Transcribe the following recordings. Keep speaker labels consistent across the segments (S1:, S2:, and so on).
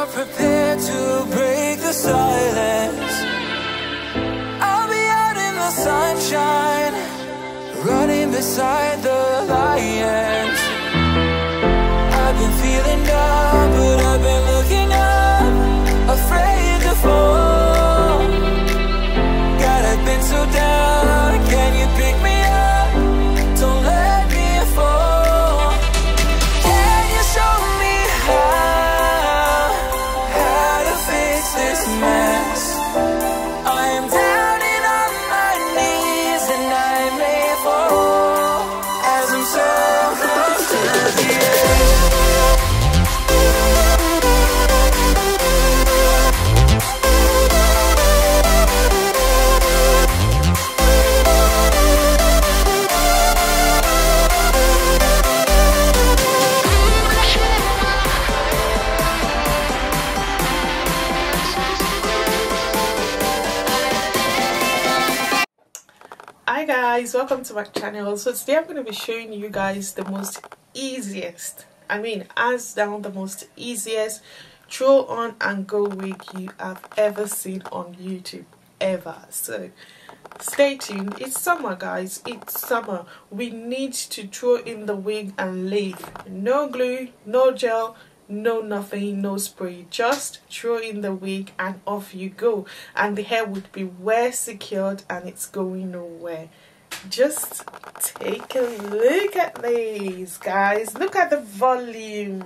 S1: are prepared to break the silence. I'll be out in the sunshine, running beside the lions.
S2: Guys welcome to my channel. So today i'm going to be showing you guys the most easiest i mean hands down the most easiest throw on and go wig you have ever seen on youtube ever. So stay tuned. It's summer guys. It's summer. We need to throw in the wig and leave. No glue no gel no nothing no spray. Just throw in the wig and off you go. And the hair would be well secured and it's going nowhere just take a look at these guys. Look at the volume.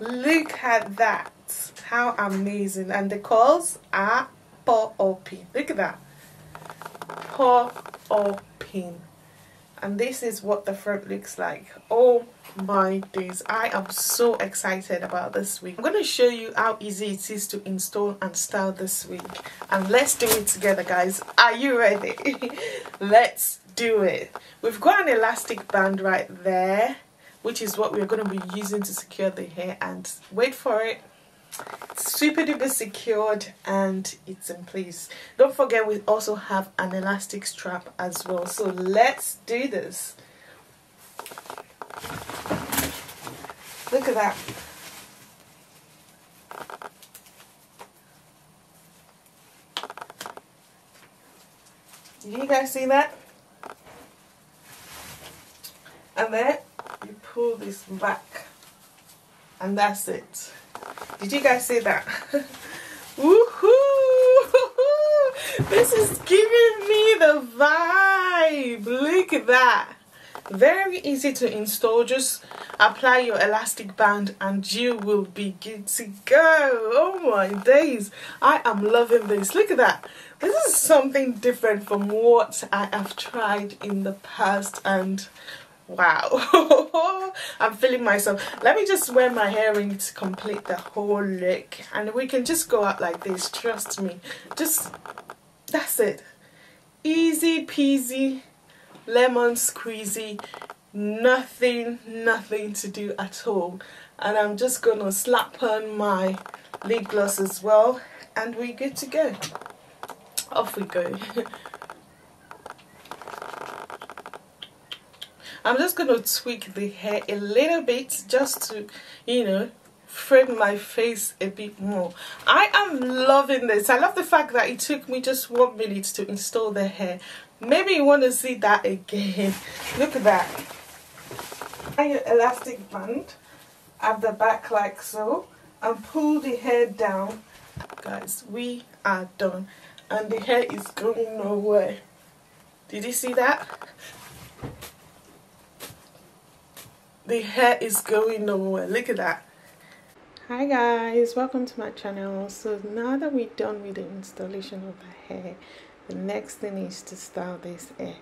S2: Look at that. How amazing. And the curls are popping. Look at that. Popping. And this is what the front looks like. Oh my days. I am so excited about this week. I'm going to show you how easy it is to install and style this week. And let's do it together guys. Are you ready? Let's do it. We've got an elastic band right there which is what we're going to be using to secure the hair and wait for it. Super duper secured and it's in place. Don't forget we also have an elastic strap as well. So let's do this. Look at that. Did you guys see that and then you pull this back and that's it did you guys see that? Woohoo! This is giving me the vibe. Look at that. Very easy to install. Just apply your elastic band and you will be good to go. Oh my days. I am loving this. Look at that. This is something different from what I have tried in the past and wow. I'm feeling myself. Let me just wear my hairring to complete the whole look and we can just go out like this trust me. Just that's it. Easy peasy lemon squeezy nothing nothing to do at all. And i'm just gonna slap on my lip gloss as well and we're good to go. Off we go I'm just going to tweak the hair a little bit just to, you know, frame my face a bit more. I am loving this. I love the fact that it took me just one minute to install the hair. Maybe you want to see that again. Look at that. Your elastic band at the back like so and pull the hair down. Guys, we are done and the hair is going nowhere. Did you see that? The hair is going nowhere. Look at that. Hi guys. Welcome to my channel. So now that we're done with the installation of the hair the next thing is to style this hair.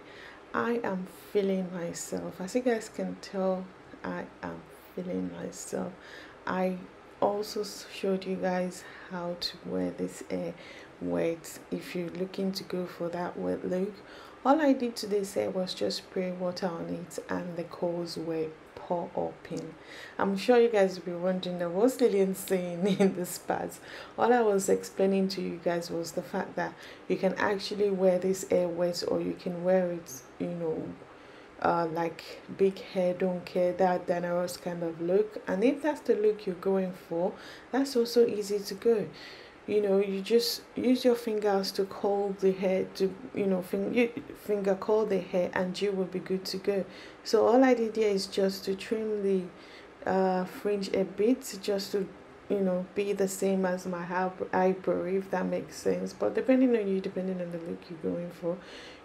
S2: I am feeling myself. As you guys can tell i am feeling myself. I also showed you guys how to wear this hair wet. If you're looking to go for that wet look all i did today hair was just spray water on it and the curls were pour open i'm sure you guys will be wondering what's Lilian saying in this part? All i was explaining to you guys was the fact that you can actually wear this hair wet or you can wear it you know uh, like big hair don't care that Ross kind of look. And if that's the look you're going for that's also easy to go you know you just use your fingers to curl the hair to you know finger finger curl the hair and you will be good to go. So all I did here is just to trim the uh, fringe a bit just to you know be the same as my eyebrow if that makes sense. But depending on you depending on the look you're going for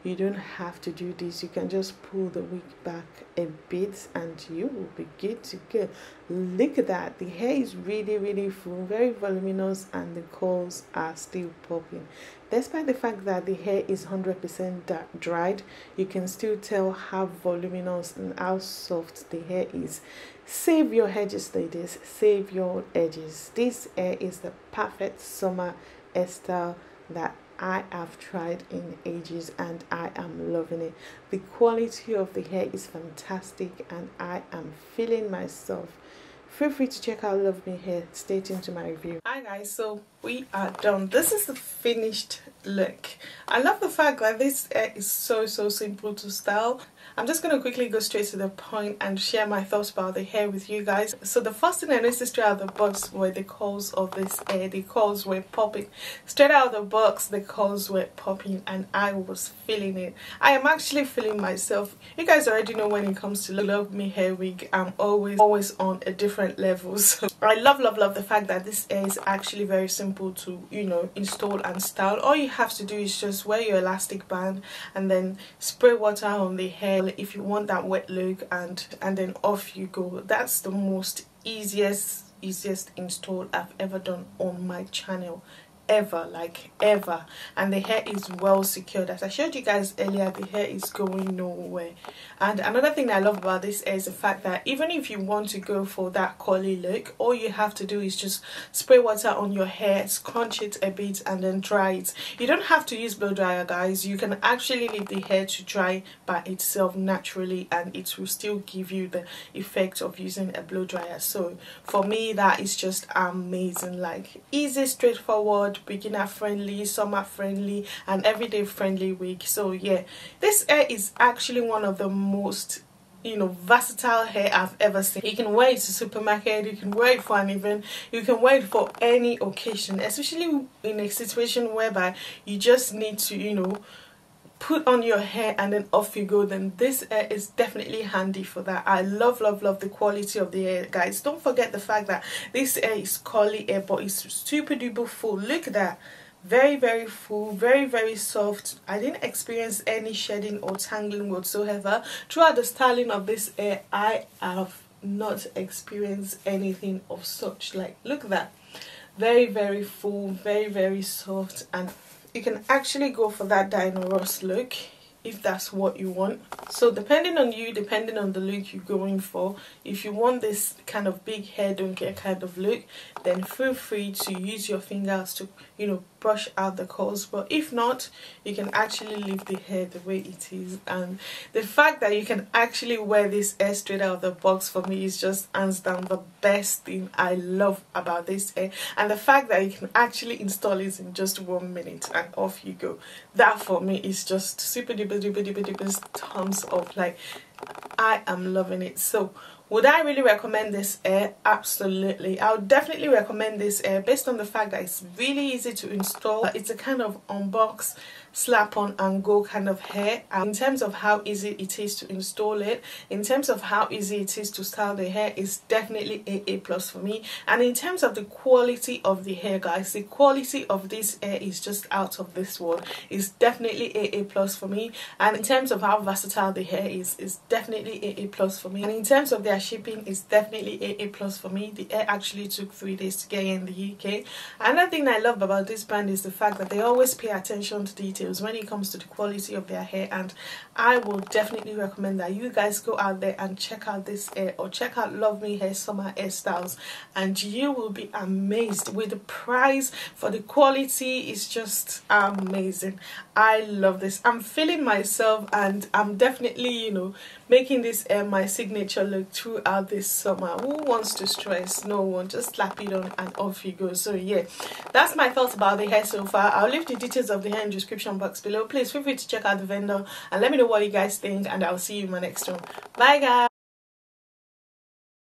S2: you don't have to do this. You can just pull the wig back a bit and you will be good to go. Look at that. The hair is really really full very voluminous and the curls are still popping. Despite the fact that the hair is 100% dried you can still tell how voluminous and how soft the hair is. Save your edges ladies. Save your edges. This hair is the perfect summer hairstyle that I have tried in ages and I am loving it. The quality of the hair is fantastic and I am feeling myself. Feel free to check out Luvme Hair. Stay tuned to my review. Hi guys, so we are done. This is the finished look. I love the fact that this hair is so so simple to style I'm just going to quickly go straight to the point and share my thoughts about the hair with you guys. So the first thing I noticed straight out of the box were the curls of this hair. The curls were popping. Straight out of the box, the curls were popping and I was feeling it. I am actually feeling myself. You guys already know when it comes to Luvme Hair Wig, I'm always, always on a different level. So I love, love, love the fact that this hair is actually very simple to, you know, install and style. All you have to do is just wear your elastic band and then spray water on the hair if you want that wet look and and then off you go. That's the most easiest easiest install I've ever done on my channel ever like ever. And the hair is well secured. As i showed you guys earlier the hair is going nowhere. And another thing i love about this is the fact that even if you want to go for that curly look all you have to do is just spray water on your hair scrunch it a bit and then dry it. You don't have to use blow dryer guys. You can actually leave the hair to dry by itself naturally and it will still give you the effect of using a blow dryer. So for me that is just amazing. Like easy straightforward beginner friendly summer friendly and everyday friendly wig so yeah this hair is actually one of the most you know versatile hair I've ever seen. You can wear it to supermarket, you can wear it for an event, you can wear it for any occasion, especially in a situation whereby you just need to, you know, put on your hair and then off you go then this hair is definitely handy for that. I love love love the quality of the hair guys. Don't forget the fact that this hair is curly hair but it's super duper full. Look at that. Very very full very very soft. I didn't experience any shedding or tangling whatsoever. Throughout the styling of this hair i have not experienced anything of such. Like look at that. Very very full very very soft and you can actually go for that Diana Ross look if that's what you want. So depending on you depending on the look you're going for if you want this kind of big hair don't care kind of look then feel free to use your fingers to you know brush out the curls but if not you can actually leave the hair the way it is. And the fact that you can actually wear this hair straight out of the box for me is just hands down the best thing I love about this hair. And the fact that you can actually install it in just one minute and off you go. That for me is just super duper duper duper duper thumbs up. Like I am loving it. So would I really recommend this air? Absolutely. I would definitely recommend this air based on the fact that it's really easy to install. It's a kind of unbox slap on and go kind of hair. And in terms of how easy it is to install it in terms of how easy it is to style the hair is definitely a a plus for me. And in terms of the quality of the hair guys the quality of this hair is just out of this world. Is definitely a a plus for me. And in terms of how versatile the hair is is definitely a a plus for me. And in terms of their shipping is definitely a a plus for me. The hair actually took three days to get in the uk another thing i love about this brand is the fact that they always pay attention to detail when it comes to the quality of their hair and I will definitely recommend that you guys go out there and check out this hair or check out Luvme Hair Summer Hairstyles and you will be amazed with the price for the quality is just amazing. I love this. I'm feeling myself and I'm definitely you know making this uh, my signature look throughout this summer. Who wants to stress? No one. Just slap it on and off you go. So yeah that's my thoughts about the hair so far. I'll leave the details of the hair in the description box below. Please feel free to check out the vendor and let me know what you guys think and i'll see you in my next one. Bye guys